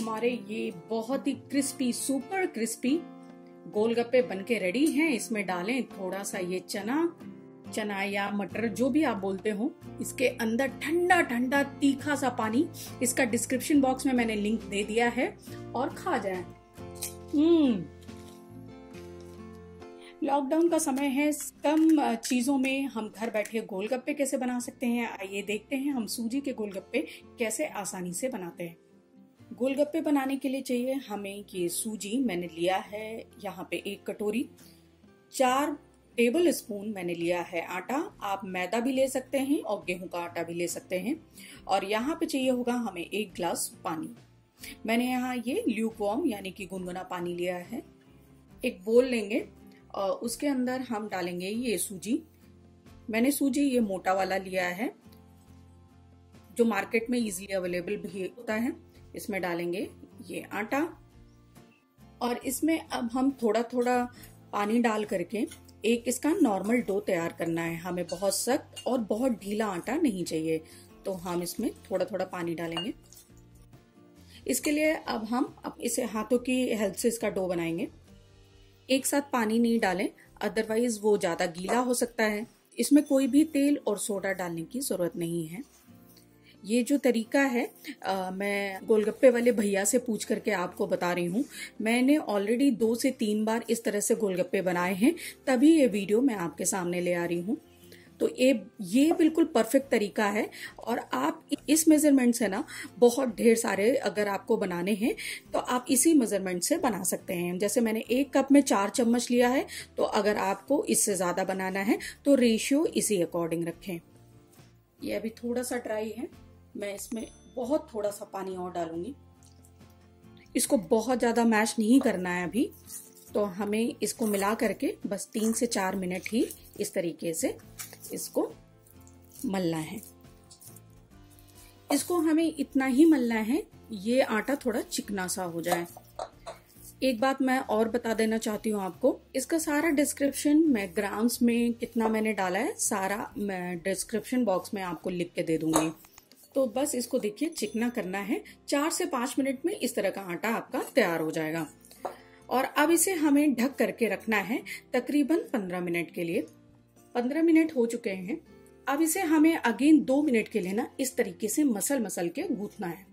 हमारे ये बहुत ही क्रिस्पी, सुपर क्रिस्पी गोलगप्पे बनके रेडी हैं। इसमें डालें थोड़ा सा ये चना चना या मटर, जो भी आप बोलते हो। इसके अंदर ठंडा ठंडा तीखा सा पानी। इसका डिस्क्रिप्शन बॉक्स में मैंने लिंक दे दिया है और खा जाए। हम्म। लॉकडाउन का समय है। कम चीज़ों में हम घर बैठे गोलगप्पे कैसे बना सकते हैं? आइए देखते हैं हम सूजी के गोलगप्पे कैसे आसानी से बनाते हैं। गोलगप्पे बनाने के लिए चाहिए। हमें ये सूजी मैंने लिया है यहाँ पे एक कटोरी। चार टेबल स्पून मैंने लिया है आटा। आप मैदा भी ले सकते हैं और गेहूँ का आटा भी ले सकते हैं। और यहाँ पे चाहिए होगा हमें एक ग्लास पानी। मैंने यहाँ ये ल्यूक वॉर्म यानी कि गुनगुना पानी लिया है। एक बोल लेंगे और उसके अंदर हम डालेंगे ये सूजी। मैंने सूजी ये मोटा वाला लिया है, जो मार्केट में इजीली अवेलेबल भी होता है। इसमें डालेंगे ये आटा। और इसमें अब हम थोड़ा थोड़ा पानी डाल करके एक इसका नॉर्मल डो तैयार करना है। हमें बहुत सख्त और बहुत ढीला आटा नहीं चाहिए तो हम इसमें थोड़ा थोड़ा पानी डालेंगे। इसके लिए अब हम अब इसे हाथों की हेल्प से इसका डो बनाएँगे। एक साथ पानी नहीं डालें अदरवाइज़ वो ज़्यादा गीला हो सकता है। इसमें कोई भी तेल और सोडा डालने की ज़रूरत नहीं है। ये जो तरीका है आ, मैं गोलगप्पे वाले भैया से पूछ करके आपको बता रही हूँ। मैंने ऑलरेडी दो से तीन बार इस तरह से गोलगप्पे बनाए हैं तभी ये वीडियो मैं आपके सामने ले आ रही हूँ। तो ये ये बिल्कुल परफेक्ट तरीका है और आप इस मेज़रमेंट से ना बहुत ढेर सारे अगर आपको बनाने हैं तो आप इसी मेज़रमेंट से बना सकते हैं। जैसे मैंने एक कप में चार चम्मच लिया है तो अगर आपको इससे ज़्यादा बनाना है तो रेशियो इसी अकॉर्डिंग रखें। ये अभी थोड़ा सा ड्राई है। मैं इसमें बहुत थोड़ा सा पानी और डालूँगी। इसको बहुत ज़्यादा मैश नहीं करना है अभी तो हमें इसको मिला करके बस तीन से चार मिनट ही इस तरीके से इसको मलना है। इसको हमें इतना ही मलना है, ये आटा थोड़ा चिकना सा हो जाए। एक बात मैं और बता देना चाहती हूँ आपको, इसका सारा डिस्क्रिप्शन मैं ग्राम्स में कितना मैंने डाला है, सारा मैं डिस्क्रिप्शन बॉक्स में आपको लिख के दे दूँगी। तो बस इसको देखिए, चिकना करना है। चार से पाँच मिनट में इस तरह का आटा आपका तैयार हो जाएगा। और अब इसे हमें ढक करके रखना है तकरीबन पंद्रह मिनट के लिए। पंद्रह मिनट हो चुके हैं। अब इसे हमें अगेन दो मिनट के लिए ना इस तरीके से मसल मसल के गूथना है।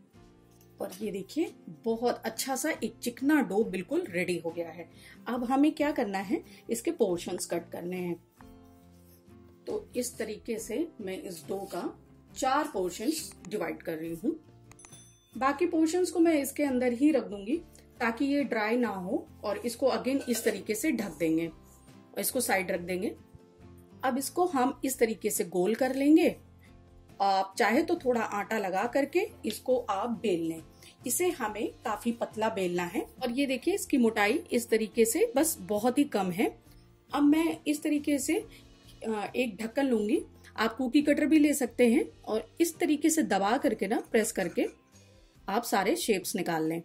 और ये देखिए, बहुत अच्छा सा एक चिकना डो बिल्कुल रेडी हो गया है। अब हमें क्या करना है, इसके पोर्शंस कट करने हैं। तो इस तरीके से मैं इस डो का चार पोर्शंस डिवाइड कर रही हूँ। बाकी पोर्शंस को मैं इसके अंदर ही रख दूँगी, ताकि ये ड्राई ना हो और इसको अगेन इस तरीके से ढक देंगे। और इसको साइड रख देंगे। अब इसको हम इस तरीके से गोल कर लेंगे। आप चाहे तो थोड़ा आटा लगा करके इसको आप बेल लें। इसे हमें काफ़ी पतला बेलना है। और ये देखिए, इसकी मोटाई इस तरीके से बस बहुत ही कम है। अब मैं इस तरीके से एक ढक्कन लूँगी। आप कुकी कटर भी ले सकते हैं और इस तरीके से दबा करके ना प्रेस करके आप सारे शेप्स निकाल लें।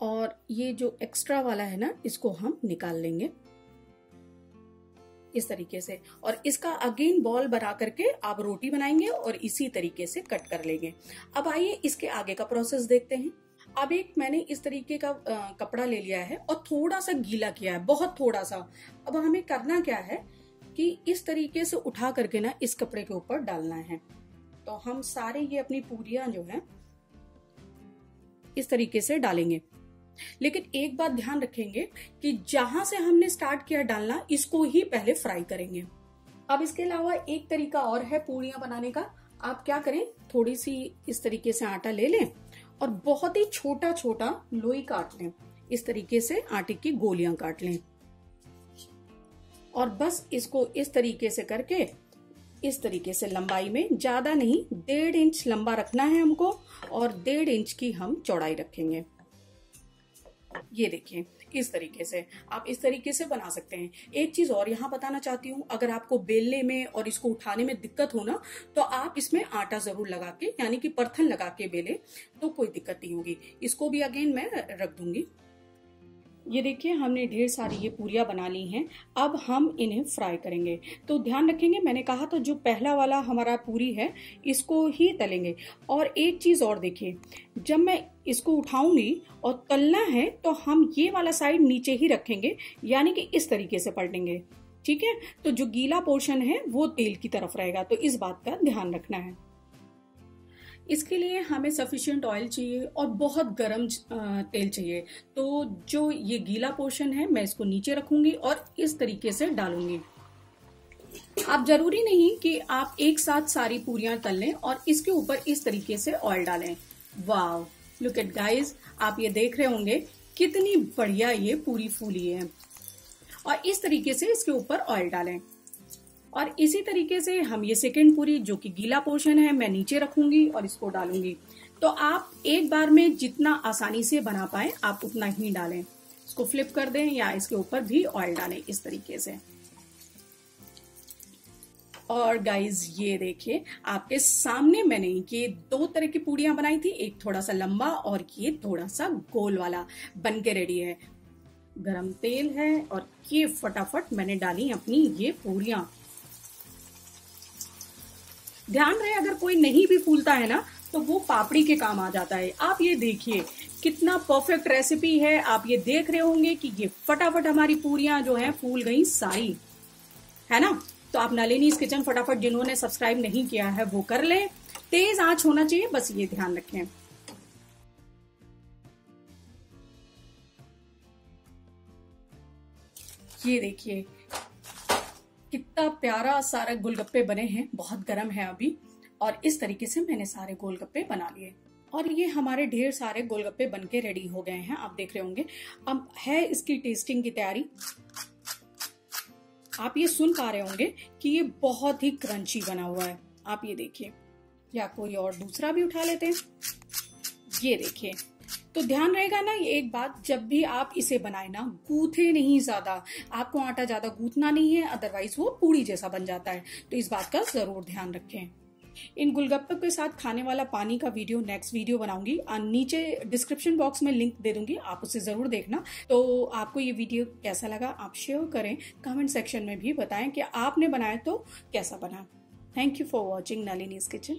और ये जो एक्स्ट्रा वाला है ना इसको हम निकाल लेंगे। इस तरीके से। और इसका अगेन बॉल बना करके आप रोटी बनाएँगे और इसी तरीके से कट कर लेंगे। अब आइए इसके आगे का प्रोसेस देखते हैं। अब एक मैंने इस तरीके का आ, कपड़ा ले लिया है और थोड़ा सा गीला किया है बहुत थोड़ा सा। अब हमें करना क्या है? कि इस तरीके से उठा करके ना इस कपड़े के ऊपर डालना है। तो हम सारे ये अपनी पूरियाँ जो है, इस तरीके से डालेंगे। लेकिन एक बात ध्यान रखेंगे कि जहाँ से हमने स्टार्ट किया डालना, इसको ही पहले फ्राई करेंगे। अब इसके अलावा एक तरीका और है पूड़ियाँ बनाने का। आप क्या करें थोड़ी सी इस तरीके से आटा ले लें और बहुत ही छोटा छोटा लोई काट लें। इस तरीके से आटे की गोलियाँ काट लें। और बस इसको इस तरीके से करके, इस तरीके से लंबाई में, ज़्यादा नहीं, डेढ़ इंच लंबा रखना है हमको और डेढ़ इंच की हम चौड़ाई रखेंगे। ये देखिए, इस तरीके से, आप इस तरीके से बना सकते हैं। एक चीज़ और यहाँ बताना चाहती हूँ, अगर आपको बेलने में और इसको उठाने में दिक्कत हो ना तो आप इसमें आटा ज़रूर लगा के, यानी कि परथन लगा के बेले तो कोई दिक्कत नहीं होगी। इसको भी अगेन मैं रख दूँगी। ये देखिए, हमने ढेर सारी ये पूरियाँ बना ली हैं, अब हम इन्हें फ्राई करेंगे। तो ध्यान रखेंगे, मैंने कहा तो जो पहला वाला हमारा पूरी है, इसको ही तलेंगे। और एक चीज़ और देखिए, जब मैं इसको उठाऊँगी और तलना है तो हम ये वाला साइड नीचे ही रखेंगे, यानी कि इस तरीके से पलटेंगे। ठीक है? तो जो गीला पोर्शन है, वो तेल की तरफ़ रहेगा तो इस बात का ध्यान रखना है। इसके लिए हमें सफिशिएंट ऑयल चाहिए और बहुत गर्म तेल चाहिए। तो जो ये गीला पोर्शन है, मैं इसको नीचे रखूँगी और इस तरीके से डालूँगी। आप ज़रूरी नहीं कि आप एक साथ सारी पूरियाँ तल लें और इसके ऊपर इस तरीके से ऑयल डालें। वाव लुक एट गाइस आप ये देख रहे होंगे कितनी बढ़िया ये पूरी फूली है। और इस तरीके से इसके ऊपर ऑयल डालें। और इसी तरीके से हम ये सेकेंड पूरी, जो कि गीला पोर्शन है, मैं नीचे रखूँगी और इसको डालूँगी। तो आप एक बार में जितना आसानी से बना पाए, आप उतना ही डालें। इसको फ्लिप कर दें या इसके ऊपर भी ऑयल डालें इस तरीके से। और गाइज़ ये देखिए, आपके सामने मैंने ये दो तरह की पूड़ियाँ बनाई थी, एक थोड़ा सा लंबा और ये थोड़ा सा गोल वाला, बन के रेडी है। गरम तेल है और ये फटाफट मैंने डाली अपनी ये पूड़ियाँ। ध्यान रहे, अगर कोई नहीं भी फूलता है ना तो वो पापड़ी के काम आ जाता है। आप ये देखिए, कितना परफेक्ट रेसिपी है। आप ये देख रहे होंगे कि ये फटाफट हमारी पूरियाँ जो है, फूल गई सारी। है ना? तो आप नलिनी किचन फटाफट जिन्होंने सब्सक्राइब नहीं किया है, वो कर ले। तेज आँच होना चाहिए, बस ये ध्यान रखें। ये देखिए कितना प्यारा सारा गोलगप्पे बने हैं, बहुत गर्म है अभी। और इस तरीके से मैंने सारे गोलगप्पे बना लिए। और ये हमारे ढेर सारे गोलगप्पे बन के रेडी हो गए हैं, आप देख रहे होंगे। अब है इसकी टेस्टिंग की तैयारी। आप ये सुन पा रहे होंगे कि ये बहुत ही क्रंची बना हुआ है। आप ये देखिए। या कोई और दूसरा भी उठा लेते हैं। ये देखिए। तो ध्यान रहेगा ना ये एक बात, जब भी आप इसे बनाए ना, गूथे नहीं ज़्यादा। आपको आटा ज़्यादा गूथना नहीं है अदरवाइज़ वो पूड़ी जैसा बन जाता है। तो इस बात का ज़रूर ध्यान रखें। इन गुलगप्पे के साथ खाने वाला पानी का वीडियो नेक्स्ट वीडियो बनाऊँगी। नीचे डिस्क्रिप्शन बॉक्स में लिंक दे दूँगी, आप उसे ज़रूर देखना। तो आपको ये वीडियो कैसा लगा, आप शेयर करें। कमेंट सेक्शन में भी बताएँ कि आपने बनाया तो कैसा बना। Thank you for watching Nalini's kitchen